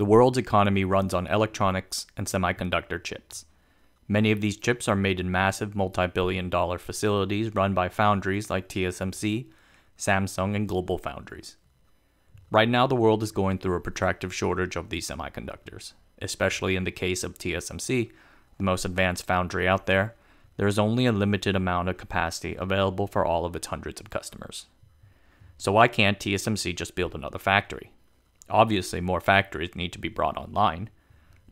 The world's economy runs on electronics and semiconductor chips. Many of these chips are made in massive multi billion dollar facilities run by foundries like TSMC, Samsung, and Global Foundries. Right now, the world is going through a protracted shortage of these semiconductors, especially in the case of TSMC, the most advanced foundry out there. There is only a limited amount of capacity available for all of its hundreds of customers. So, why can't TSMC just build another factory? Obviously, more factories need to be brought online.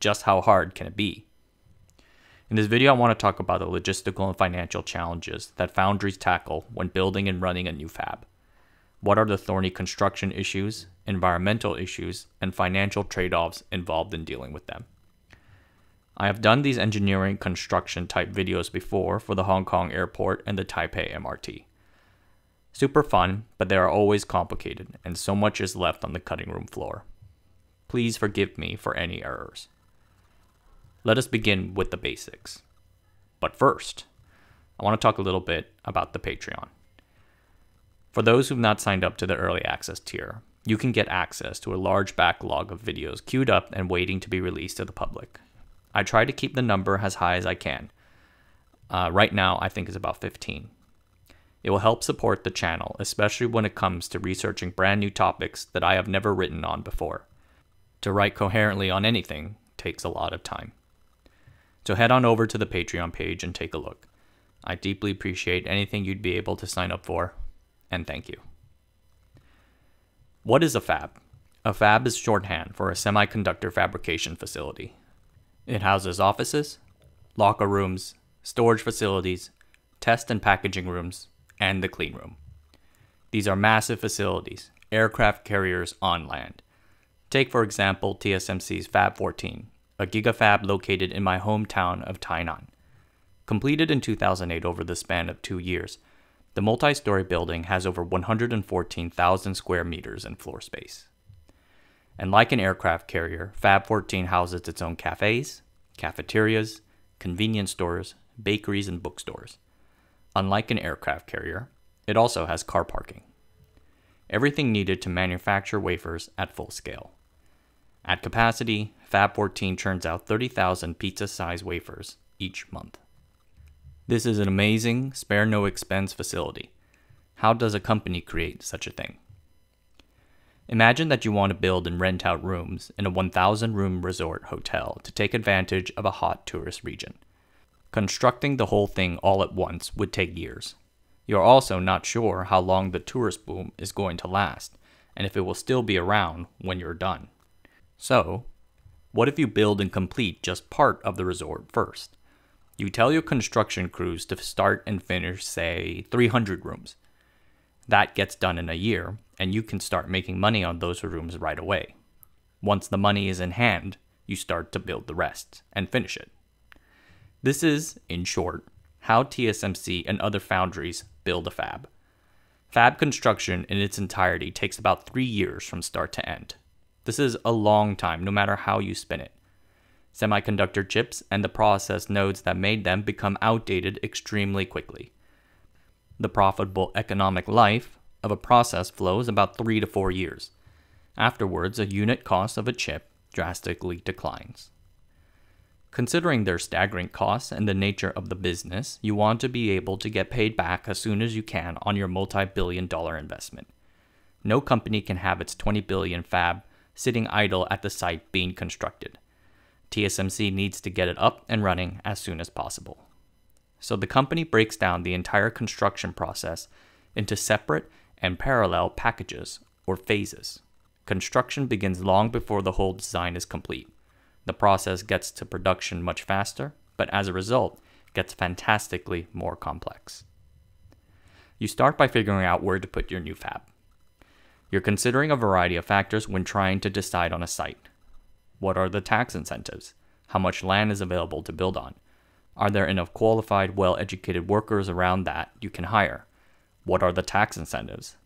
Just how hard can it be? In this video, I want to talk about the logistical and financial challenges that foundries tackle when building and running a new fab. What are the thorny construction issues, environmental issues, and financial trade offs involved in dealing with them? I have done these engineering construction type videos before for the Hong Kong airport and the Taipei MRT. Super fun, but they are always complicated, and so much is left on the cutting room floor. Please forgive me for any errors let us begin with the basics. But first, I want to talk a little bit about the Patreon. For those who've not signed up to the early access tier, you can get access to a large backlog of videos queued up and waiting to be released to the public. I try to keep the number as high as I can. Uh, right now, I think it's about 15. It will help support the channel, especially when it comes to researching brand new topics that I have never written on before. To write coherently on anything takes a lot of time. So head on over to the Patreon page and take a look. I deeply appreciate anything you'd be able to sign up for, and thank you. What is a fab? A fab is shorthand for a semiconductor fabrication facility. It houses offices, locker rooms, storage facilities, test and packaging rooms, and the clean room. These are massive facilities, aircraft carriers on land. Take, for example, TSMC's Fab 14, a gigafab located in my hometown of Tainan. Completed in 2008 over the span of two years, the multi story building has over 114,000 square meters in floor space. And like an aircraft carrier, Fab 14 houses its own cafes, cafeterias, convenience stores, bakeries, and bookstores. Unlike an aircraft carrier, it also has car parking. Everything needed to manufacture wafers at full scale. At capacity, Fab 14 churns out 30,000 pizza sized wafers each month. This is an amazing, spare no expense facility. How does a company create such a thing? Imagine that you want to build and rent out rooms in a 1,000 room resort hotel to take advantage of a hot tourist region. Constructing the whole thing all at once would take years. You're also not sure how long the tourist boom is going to last, and if it will still be around when you're done. So, what if you build and complete just part of the resort first? You tell your construction crews to start and finish, say, 300 rooms. That gets done in a year, and you can start making money on those rooms right away. Once the money is in hand, you start to build the rest and finish it. This is, in short, how TSMC and other foundries build a fab. Fab construction in its entirety takes about three years from start to end. This is a long time, no matter how you spin it. Semiconductor chips and the process nodes that made them become outdated extremely quickly. The profitable economic life of a process flow is about three to four years. Afterwards, a unit cost of a chip drastically declines. Considering their staggering costs and the nature of the business, you want to be able to get paid back as soon as you can on your multi billion dollar investment. No company can have its 20 billion fab sitting idle at the site being constructed. TSMC needs to get it up and running as soon as possible. So the company breaks down the entire construction process into separate and parallel packages or phases. Construction begins long before the whole design is complete. The process gets to production much faster, but as a result, gets fantastically more complex. You start by figuring out where to put your new fab. You're considering a variety of factors when trying to decide on a site. What are the tax incentives? How much land is available to build on? Are there enough qualified, well educated workers around that you can hire? What are the tax incentives?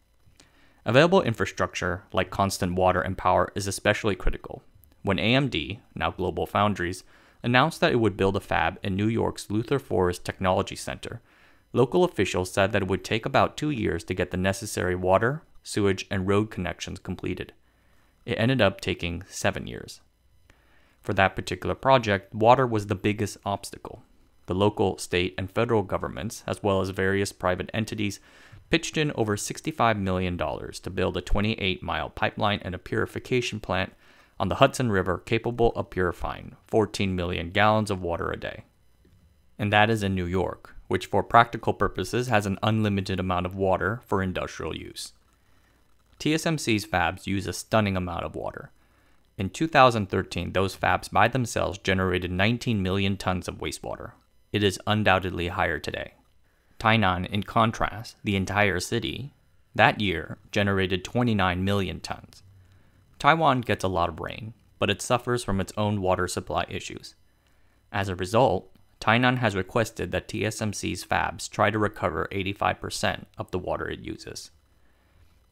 Available infrastructure, like constant water and power, is especially critical. When AMD, now Global Foundries, announced that it would build a fab in New York's Luther Forest Technology Center, local officials said that it would take about two years to get the necessary water, sewage, and road connections completed. It ended up taking seven years. For that particular project, water was the biggest obstacle. The local, state, and federal governments, as well as various private entities, pitched in over $65 million to build a 28 mile pipeline and a purification plant on the Hudson River capable of purifying 14 million gallons of water a day. And that is in New York, which for practical purposes has an unlimited amount of water for industrial use. TSMC's fabs use a stunning amount of water. In 2013, those fabs by themselves generated 19 million tons of wastewater. It is undoubtedly higher today. Tainan, in contrast, the entire city, that year generated 29 million tons. Taiwan gets a lot of rain, but it suffers from its own water supply issues. As a result, Tainan has requested that TSMC's fabs try to recover 85% of the water it uses.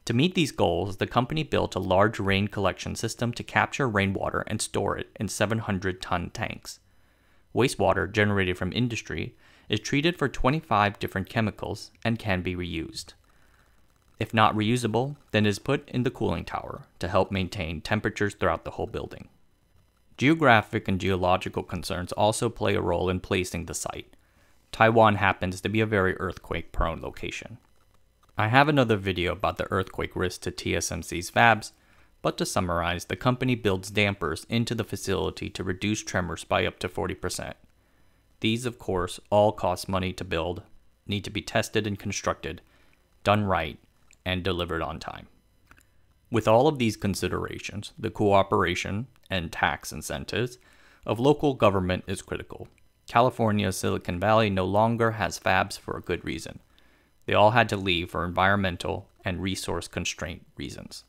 To meet these goals, the company built a large rain collection system to capture rainwater and store it in 700 ton tanks. Wastewater generated from industry is treated for 25 different chemicals and can be reused. If not reusable, then is put in the cooling tower to help maintain temperatures throughout the whole building. Geographic and geological concerns also play a role in placing the site. Taiwan happens to be a very earthquake prone location. I have another video about the earthquake risk to TSMC's fabs, but to summarize, the company builds dampers into the facility to reduce tremors by up to 40%. These, of course, all cost money to build, need to be tested and constructed, done right, and delivered on time. With all of these considerations, the cooperation and tax incentives of local government is critical. California's Silicon Valley no longer has fabs for a good reason. They all had to leave for environmental and resource constraint reasons.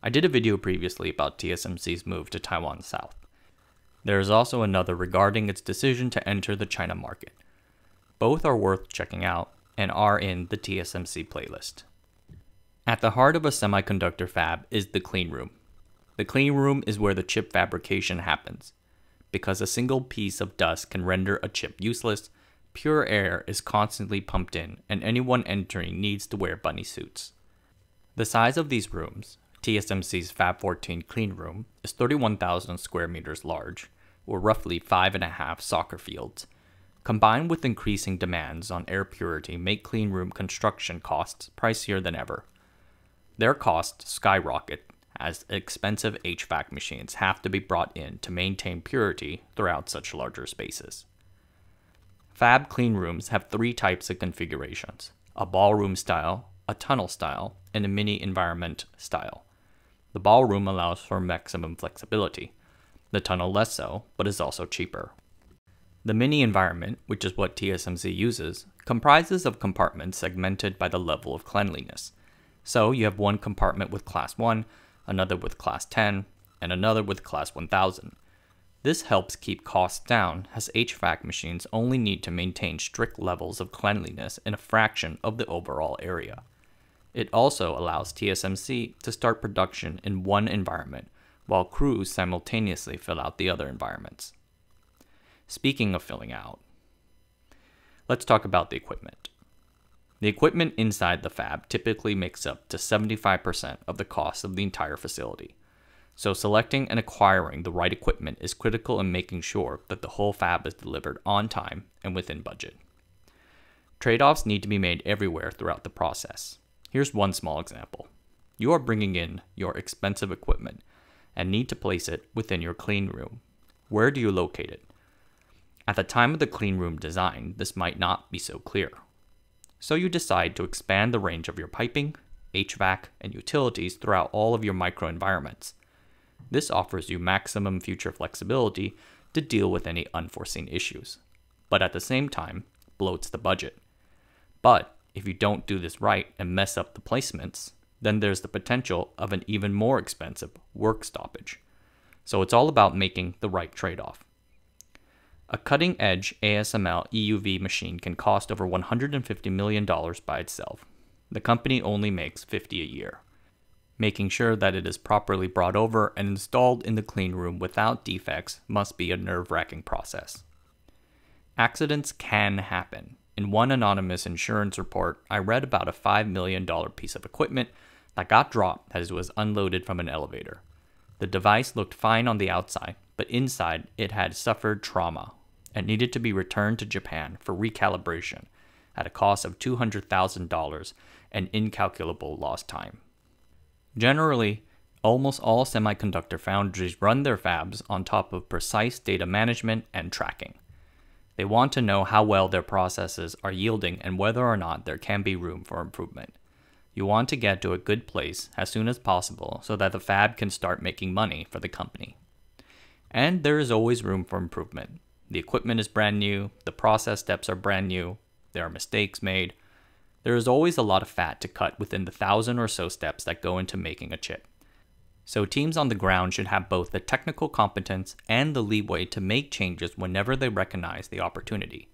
I did a video previously about TSMC's move to Taiwan South. There is also another regarding its decision to enter the China market. Both are worth checking out and are in the TSMC playlist. At the heart of a semiconductor fab is the clean room. The clean room is where the chip fabrication happens. Because a single piece of dust can render a chip useless, pure air is constantly pumped in, and anyone entering needs to wear bunny suits. The size of these rooms, TSMC's Fab 14 clean room, is 31,000 square meters large, or roughly five and a half soccer fields. Combined with increasing demands on air purity, make clean room construction costs pricier than ever. Their costs skyrocket as expensive HVAC machines have to be brought in to maintain purity throughout such larger spaces. Fab clean rooms have three types of configurations a ballroom style, a tunnel style, and a mini environment style. The ballroom allows for maximum flexibility, the tunnel less so, but is also cheaper. The mini environment, which is what TSMC uses, comprises of compartments segmented by the level of cleanliness. So you have one compartment with class 1, another with class 10, and another with class 1000. This helps keep costs down as HVAC machines only need to maintain strict levels of cleanliness in a fraction of the overall area. It also allows TSMC to start production in one environment while crews simultaneously fill out the other environments. Speaking of filling out, let's talk about the equipment. The equipment inside the fab typically makes up to 75% of the cost of the entire facility. So selecting and acquiring the right equipment is critical in making sure that the whole fab is delivered on time and within budget. Trade-offs need to be made everywhere throughout the process. Here's one small example. You are bringing in your expensive equipment and need to place it within your clean room. Where do you locate it? At the time of the clean room design, this might not be so clear so you decide to expand the range of your piping, HVAC, and utilities throughout all of your microenvironments. This offers you maximum future flexibility to deal with any unforeseen issues, but at the same time, bloats the budget. But if you don't do this right and mess up the placements, then there's the potential of an even more expensive work stoppage. So it's all about making the right trade off. A cutting edge ASML EUV machine can cost over $150 million by itself. The company only makes 50 a year. Making sure that it is properly brought over and installed in the clean room without defects must be a nerve wracking process. Accidents can happen. In one anonymous insurance report, I read about a $5 million piece of equipment that got dropped as it was unloaded from an elevator. The device looked fine on the outside, but inside it had suffered trauma and needed to be returned to Japan for recalibration at a cost of $200,000 and incalculable lost time. Generally, almost all semiconductor foundries run their fabs on top of precise data management and tracking. They want to know how well their processes are yielding and whether or not there can be room for improvement. You want to get to a good place as soon as possible so that the fab can start making money for the company. And there is always room for improvement. The equipment is brand new, the process steps are brand new, there are mistakes made. There is always a lot of fat to cut within the thousand or so steps that go into making a chip. So, teams on the ground should have both the technical competence and the leeway to make changes whenever they recognize the opportunity.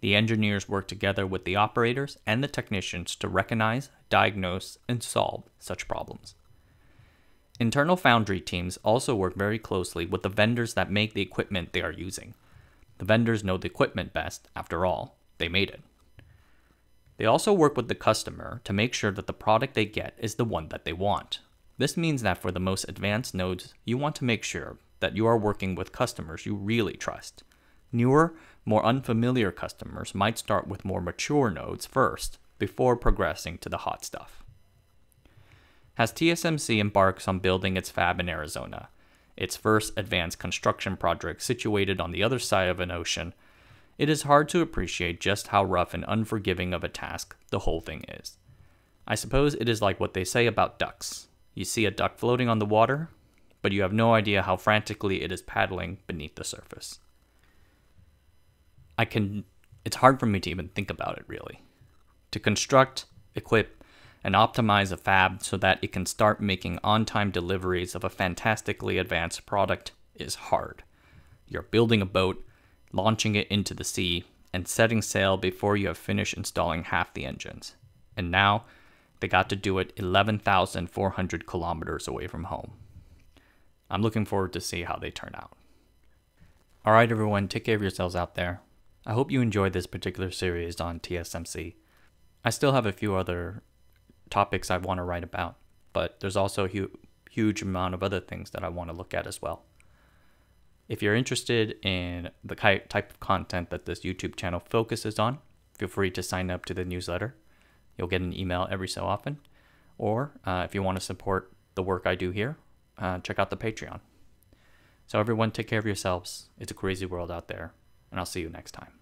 The engineers work together with the operators and the technicians to recognize, diagnose, and solve such problems. Internal foundry teams also work very closely with the vendors that make the equipment they are using. The vendors know the equipment best, after all, they made it. They also work with the customer to make sure that the product they get is the one that they want. This means that for the most advanced nodes, you want to make sure that you are working with customers you really trust. Newer, more unfamiliar customers might start with more mature nodes first before progressing to the hot stuff. As TSMC embarks on building its fab in Arizona, its first advanced construction project situated on the other side of an ocean, it is hard to appreciate just how rough and unforgiving of a task the whole thing is. I suppose it is like what they say about ducks. You see a duck floating on the water, but you have no idea how frantically it is paddling beneath the surface. I can it's hard for me to even think about it really. To construct, equip, and optimize a fab so that it can start making on-time deliveries of a fantastically advanced product is hard. You're building a boat, launching it into the sea, and setting sail before you have finished installing half the engines. And now they got to do it 11,400 kilometers away from home. I'm looking forward to see how they turn out. All right, everyone, take care of yourselves out there. I hope you enjoyed this particular series on TSMC. I still have a few other topics I want to write about, but there's also a hu- huge amount of other things that I want to look at as well. If you're interested in the type of content that this YouTube channel focuses on, feel free to sign up to the newsletter. You'll get an email every so often. Or uh, if you want to support the work I do here, uh, check out the Patreon. So, everyone, take care of yourselves. It's a crazy world out there, and I'll see you next time.